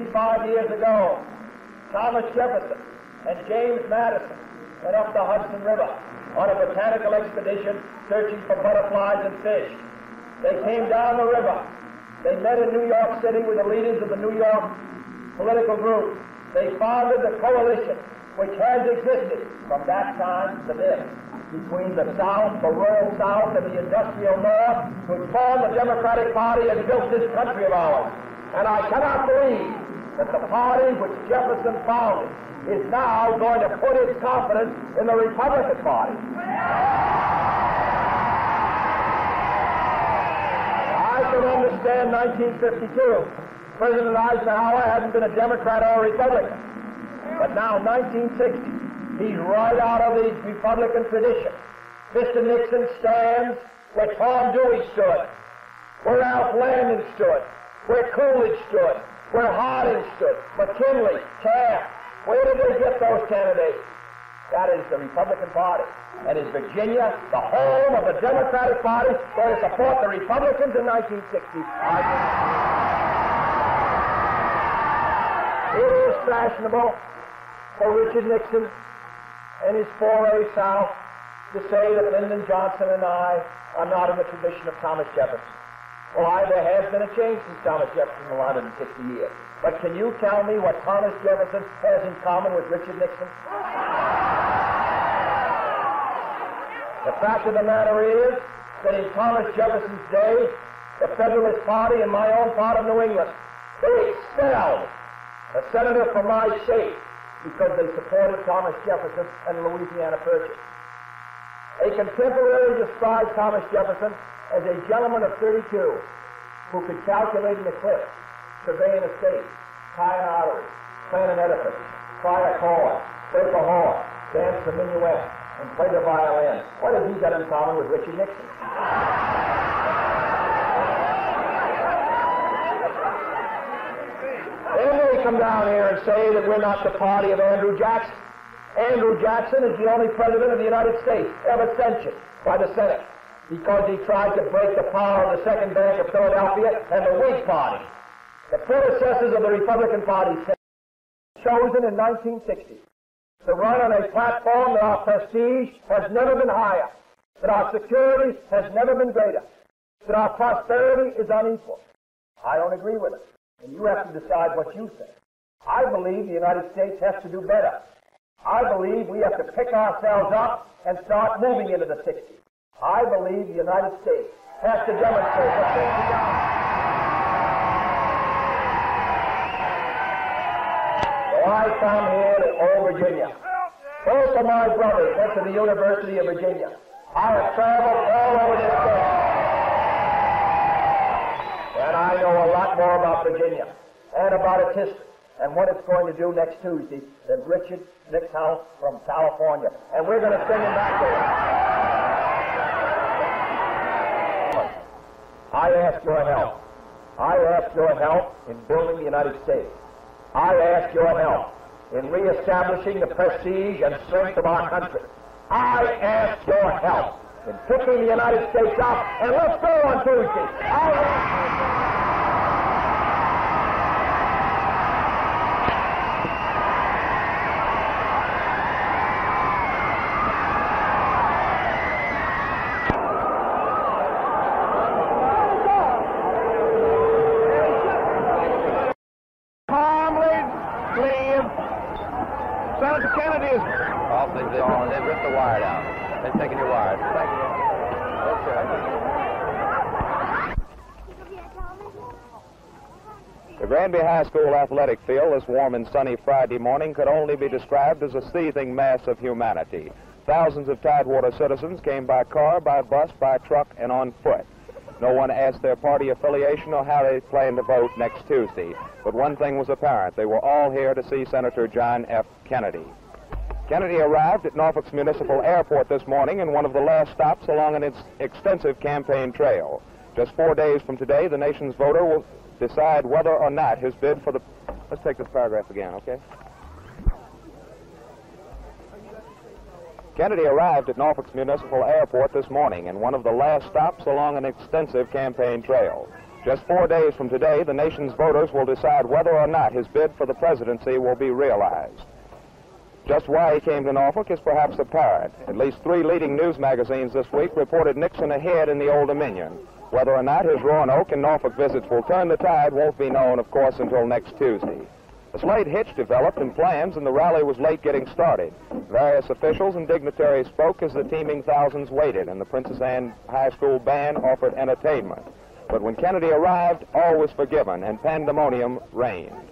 75 years ago, Thomas Jefferson and James Madison went up the Hudson River on a botanical expedition searching for butterflies and fish. They came down the river. They met in New York City with the leaders of the New York political group. They founded the coalition which has existed from that time to this between the South, the rural South, and the industrial North, which formed the Democratic Party and built this country of ours. And I cannot believe that the party which Jefferson founded is now going to put its confidence in the Republican Party. I can understand 1952. President Eisenhower hadn't been a Democrat or a Republican. But now, 1960, he's right out of the Republican tradition. Mr. Nixon stands where Tom Dewey stood, where Alf Landon stood, where Coolidge stood, where Harding stood, McKinley, Taft. Where did they get those candidates? That is the Republican Party. And is Virginia, the home of the Democratic Party, going to support the Republicans in 1960? It is fashionable for Richard Nixon and his foray south to say that Lyndon Johnson and I are not in the tradition of Thomas Jefferson. Why, there has been a change since Thomas Jefferson 160 years. But can you tell me what Thomas Jefferson has in common with Richard Nixon? The fact of the matter is that in Thomas Jefferson's day, the Federalist Party in my own part of New England, expelled a senator from my state because they supported Thomas Jefferson and Louisiana Purchase. A contemporary described Thomas Jefferson as a gentleman of 32 who could calculate an eclipse, survey an estate, tie an artery, plan an edifice, fly a cord, break a horn, dance the minuet, and play the violin. What has he got in common with Richard Nixon? They come down here and say that we're not the party of Andrew Jackson. Andrew Jackson is the only president of the United States ever censured by the Senate because he tried to break the power of the Second Bank of Philadelphia and the Whig Party. The predecessors of the Republican Party said chosen in 1960 to run on a platform that our prestige has never been higher, that our security has never been greater, that our prosperity is unequal. I don't agree with it. And you have to decide what you think. I believe the United States has to do better. I believe we have to pick ourselves up and start moving into the 60s. I believe the United States has to demonstrate done. So I come here to old Virginia. Both of my brothers went to the University of Virginia. I have traveled all over this state. And I know a lot more about Virginia and about its history and what it's going to do next Tuesday than Richard Nixhouse from California. And we're going to send him back there. I ask your help. I ask your help in building the United States. I ask your help in reestablishing the prestige and strength of our country. I ask your help in picking the United States up, and let's go on Tuesday. I ask Calmly, please. Senator Kennedy is. Off they did. Oh, they ripped the wire down. They've taken your wires. Thank you. The Granby High School athletic field this warm and sunny Friday morning could only be described as a seething mass of humanity. Thousands of Tidewater citizens came by car, by bus, by truck, and on foot. No one asked their party affiliation or how they planned to vote next Tuesday. But one thing was apparent. They were all here to see Senator John F. Kennedy. Kennedy arrived at Norfolk's Municipal Airport this morning in one of the last stops along an ex- extensive campaign trail. Just four days from today, the nation's voter will decide whether or not his bid for the... Let's take this paragraph again, okay? Kennedy arrived at Norfolk's Municipal Airport this morning in one of the last stops along an extensive campaign trail. Just four days from today, the nation's voters will decide whether or not his bid for the presidency will be realized. Just why he came to Norfolk is perhaps apparent. At least three leading news magazines this week reported Nixon ahead in the Old Dominion. Whether or not his Roanoke and Norfolk visits will turn the tide won't be known, of course, until next Tuesday. A slight hitch developed in plans, and the rally was late getting started. Various officials and dignitaries spoke as the teeming thousands waited, and the Princess Anne High School band offered entertainment. But when Kennedy arrived, all was forgiven, and pandemonium reigned.